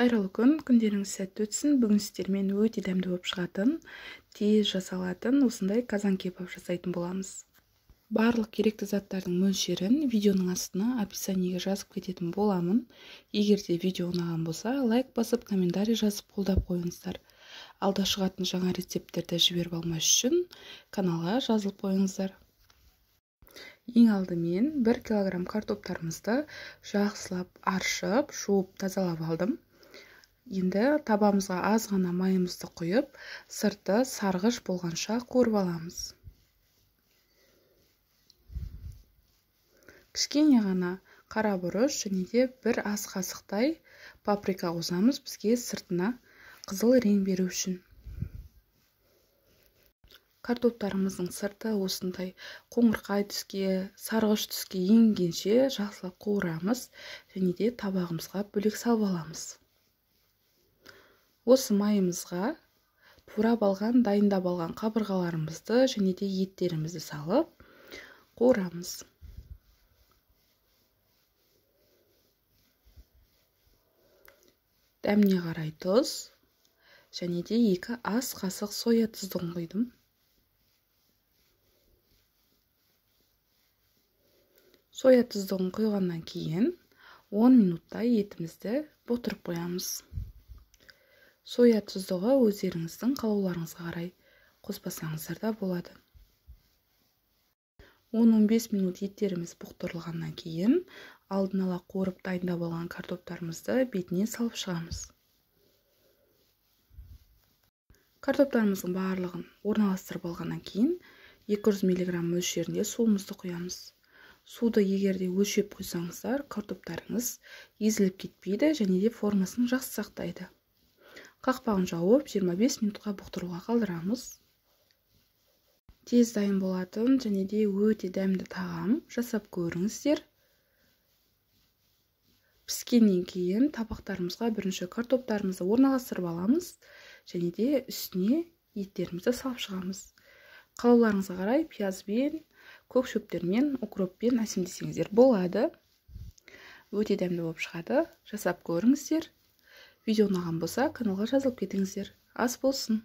қайырлы күн күндеріңіз сәтті өтсін. Бүгін сіздермен өте дәмді болып шығатын тез жасалатын осындай казан кебаб жасайтын боламыз. Барлық керекті заттардың мөлшерін видеоның астына описаниеге жазып кететін боламын. Егер де видео ұнаған болса лайк басып комментарий жазып қолдап қойыңыздар. Алда шығатын жаңа рецепттерді жіберіп алмас үшін каналға жазылып қойыңыздар. Ең алдымен 1 килограмм картоптарымызды жақсылап аршып жуып тазалап алдым. Енді табамызға аз ғана майымызды құйып сырты сарғыш болғанша қуырып аламыз. Кішкене ғана қара бұрыш және де бір ас қасықтай паприка қосамыз бізге сыртына қызыл рең беру үшін. Картоптарымыздың сырты осындай қоңырқай түске сарғыш түске енгенше жақсылап қуырамыз және де табағымызға бөлек салып аламыз. Осы майымызға турап алған дайындап алған қабырғаларымызды және де еттерімізді салып қуырамыз. Дәміне қарай тұз және де екі ас қасық соя тұздығын құйдым. Соя тұздығын құйғаннан кейін 10 минуттай етімізді бұқтырып қоямыз. Соя тұздығы өздеріңіздің қалауларыңызға қарай қоспасаңыздар да болады. 10-15 минут еттеріміз бұқтырылғаннан кейін алдын ала қуырып дайындап алған картоптарымызды бетіне салып шығамыз. Картоптарымыздың барлығын орналастырып алғаннан кейін 200 мг мөлшерінде суымызды құямыз. Суды егерде өлшеп құйсаңыздар картоптарыңыз езіліп кетпейді және де формасын жақсы сақтайды. Қақпағын жауып 25 минутқа бұқтыруға қалдырамыз. Тез дайын болатын және де өте дәмді тағам жасап көріңіздер. Піскеннен кейін табақтарымызға бірінші картоптарымызды орналастырып аламыз және де үстіне еттерімізді салып шығамыз. Қалауларыңызға қарай пиязбен көк шөптермен укроппен әсемдесеңіздер болады. Өте дәмді болып шығады. Жасап көріңіздер. Видео ұнаған болса каналға жазылып кетіңіздер. Ас болсын.